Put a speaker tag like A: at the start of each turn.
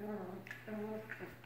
A: Вот, вот.